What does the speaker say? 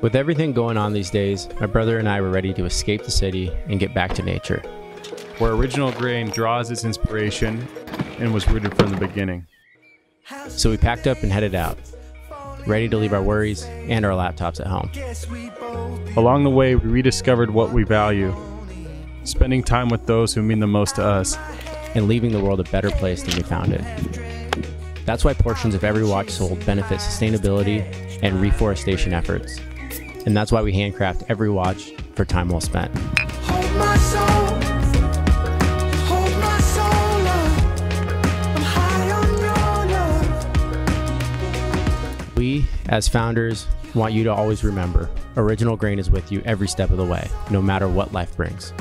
With everything going on these days, my brother and I were ready to escape the city and get back to nature. where original grain draws its inspiration and was rooted from the beginning. So we packed up and headed out, ready to leave our worries and our laptops at home. Along the way, we rediscovered what we value spending time with those who mean the most to us. and leaving the world a better place than we found it. That's why portions of every watch sold benefit sustainability and reforestation efforts. And that's why we handcraft every watch for time well spent. Hold my soul. Hold my soul up. I'm high on your love. We, as founders, want you to always remember Original Grain is with you every step of the way, no matter what life brings.